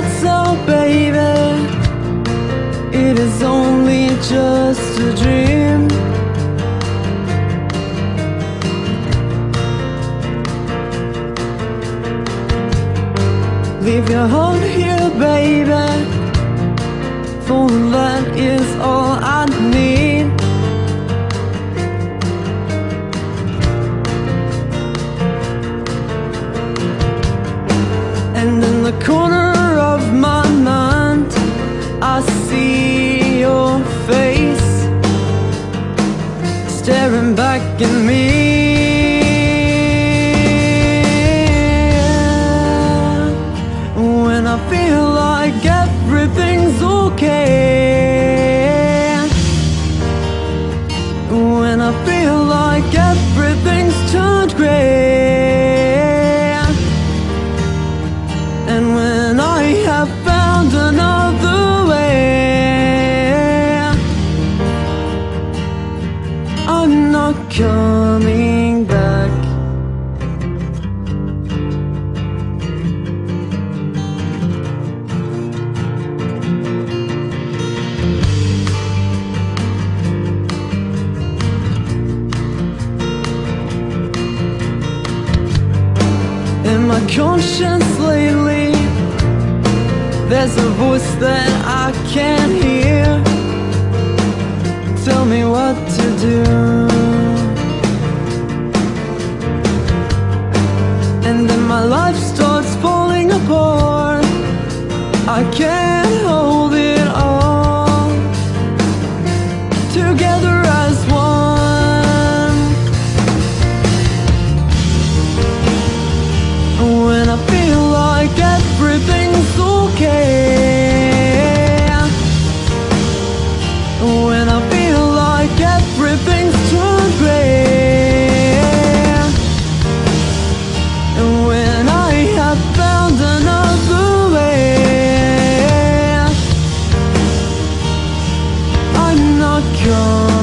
not oh, so, baby. It is only just a dream. Leave your heart here, baby. For that is all I need. And in the corner staring back at me. When I feel like everything's okay. When I feel like everything patience lately. There's a voice that I can't hear. Tell me what to do. And then my life starts falling apart. I can't. gone